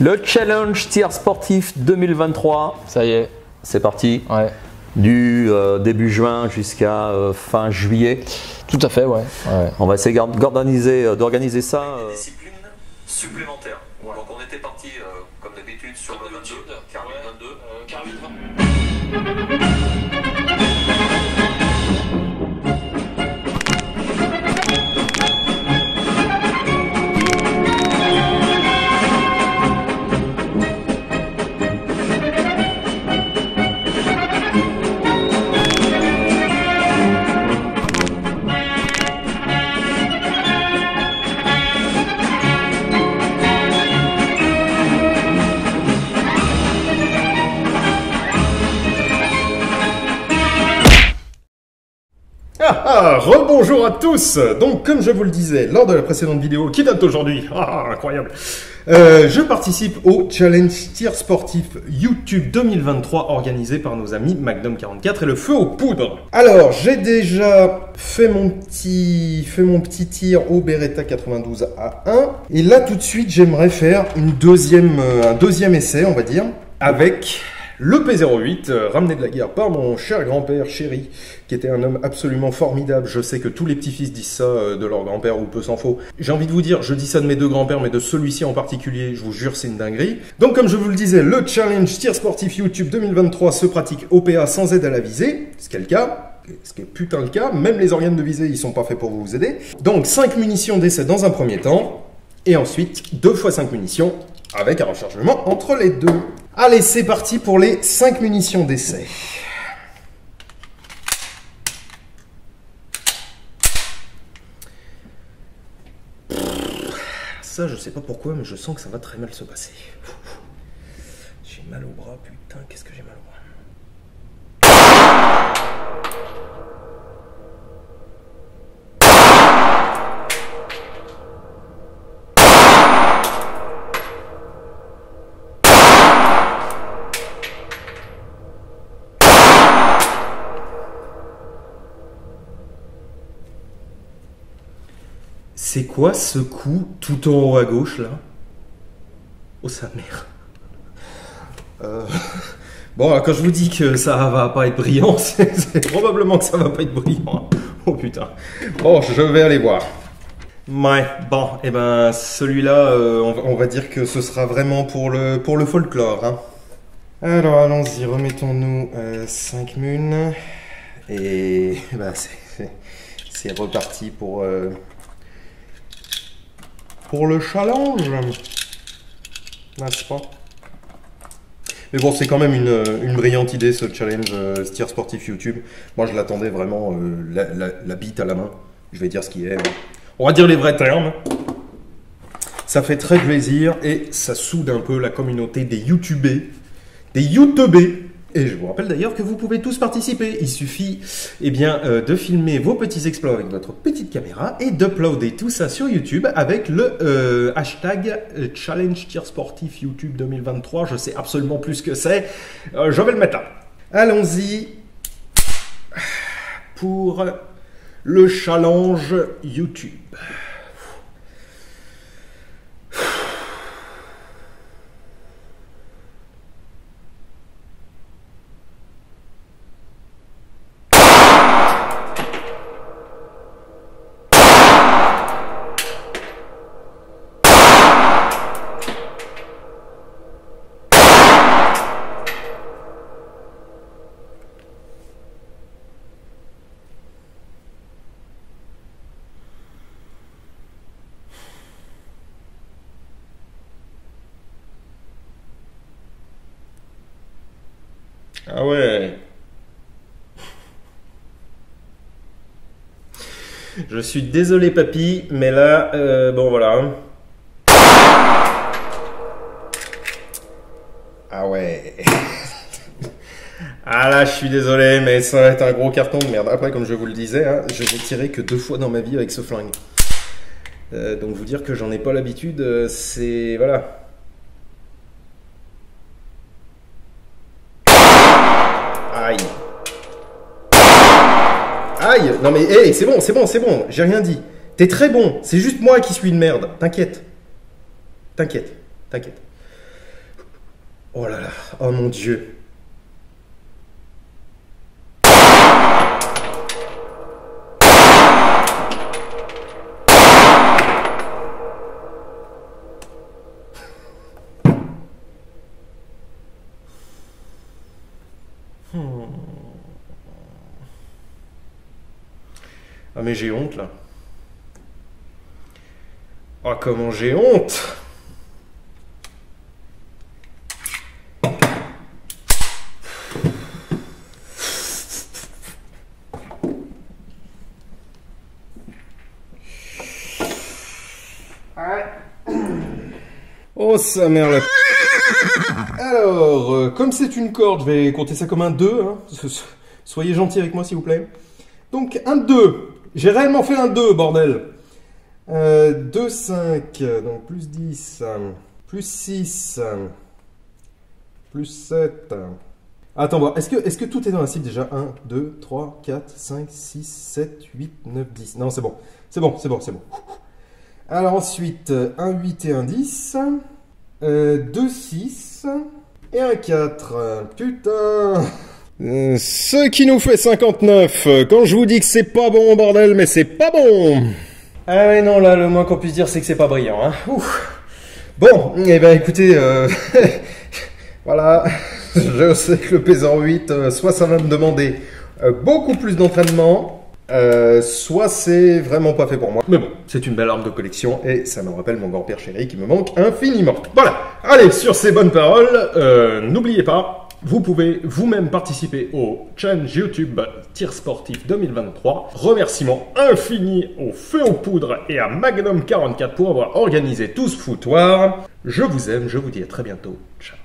Le challenge tir sportif 2023, Ça y est. c'est parti. Ouais. Du euh, début juin jusqu'à euh, fin juillet. Tout à fait, ouais. ouais. On va essayer d'or- d'organiser euh, d'organiser ça. Discipline supplémentaire. Donc on était parti comme d'habitude sur le 22, Carmine 22. Ah ah, rebonjour à tous. Donc, comme je vous le disais lors de la précédente vidéo, qui date d'aujourd'hui, ah, incroyable. Euh, Je participe au Challenge Tir Sportif YouTube 2023 organisé par nos amis Magnum 44 et le Feu aux Poudres. Alors, j'ai déjà fait mon petit, fait mon petit tir au Beretta 92 A1 et là, tout de suite, j'aimerais faire euh, un deuxième essai, on va dire, avec le P08, euh, ramené de la guerre par mon cher grand-père chéri, qui était un homme absolument formidable. Je sais que tous les petits-fils disent ça euh, de leur grand-père, ou peu s'en faut. J'ai envie de vous dire, je dis ça de mes deux grands-pères, mais de celui-ci en particulier, je vous jure, c'est une dinguerie. Donc, comme je vous le disais, le challenge tir sportif YouTube 2023 se pratique OPA sans aide à la visée, ce qui est le cas. Ce qui est putain le cas, même les organes de visée, ils sont pas faits pour vous aider. Donc 5 munitions d'essai dans un premier temps, et ensuite 2 fois 5 munitions avec un rechargement entre les deux. Allez, c'est parti pour les 5 munitions d'essai. Ça, je sais pas pourquoi, mais je sens que ça va très mal se passer. J'ai mal au bras, putain, qu'est-ce que j'ai mal au bras. C'est quoi ce coup tout en haut à gauche là? Oh sa mère. Euh, Bon, quand je vous dis que ça va pas être brillant, c'est probablement que ça va pas être brillant. Oh putain. Bon, je vais aller voir. Ouais, bon, et ben celui-là, euh, on, va- dire que ce sera vraiment pour le, folklore. hein. Alors allons-y, remettons-nous 5 munes. Et bah, c'est reparti pour, euh, pour le challenge. N'est-ce pas? Mais bon, c'est quand même une, brillante idée ce challenge euh, tir sportif YouTube. Moi, je l'attendais vraiment euh, la, la- bite à la main. Je vais dire ce qui est. On va dire les vrais termes. Ça fait très plaisir et ça soude un peu la communauté des YouTubés, des YouTubés. Et je vous rappelle d'ailleurs que vous pouvez tous participer. Il suffit eh bien, euh, de filmer vos petits exploits avec votre petite caméra et d'uploader tout ça sur YouTube avec le euh, hashtag euh, Challenge Tir Sportif YouTube 2023. Je sais absolument plus ce que c'est. Je vais le mettre là. Allons-y pour le challenge YouTube. Ah ouais. Je suis désolé papy, mais là, euh, bon voilà. Ah ouais. Ah là, je suis désolé, mais ça va être un gros carton de merde. Après, comme je vous le disais, hein, je n'ai tiré que deux fois dans ma vie avec ce flingue. Euh, donc vous dire que j'en ai pas l'habitude, euh, c'est... Voilà. Aïe Non mais, hé, c'est bon, c'est bon, c'est bon, j'ai rien dit. T'es très bon, c'est juste moi qui suis une merde. T'inquiète. T'inquiète, t'inquiète. Oh là là, oh mon dieu. Hmm. Ah mais j'ai honte là. Oh comment j'ai honte Oh sa mère la... Alors, euh, comme c'est une corde, je vais compter ça comme un 2. Hein. Soyez gentil avec moi s'il vous plaît. Donc un 2. J'ai réellement fait un 2, bordel. Euh, 2, 5, donc plus 10, plus 6, plus 7. Attends, est-ce que, est que tout est dans la cible déjà? 1, 2, 3, 4, 5, 6, 7, 8, 9, 10. Non, c'est bon. C'est bon, c'est bon, c'est bon. Alors ensuite, un 8 et un 10. Euh, 2, 6. Et un 4. Putain euh, Ce qui nous fait 59. Quand je vous dis que c'est pas bon, bordel, mais c'est pas bon Ah ouais, non, là, le moins qu'on puisse dire, c'est que c'est pas brillant. Hein. Bon, eh ben écoutez, euh... voilà, je sais que le P08, 8 euh, soit ça va me demander euh, beaucoup plus d'entraînement, soit c'est vraiment pas fait pour moi. Mais bon, c'est une belle arme de collection et ça me rappelle mon grand-père chéri qui me manque infiniment. Voilà, allez, sur ces bonnes paroles, n'oubliez pas, vous pouvez vous-même participer au challenge YouTube Tir Sportif 2023. Remerciements infinis au Feu aux Poudres et à Magnum 44 pour avoir organisé tout ce foutoir. Je vous aime, je vous dis à très bientôt. Ciao.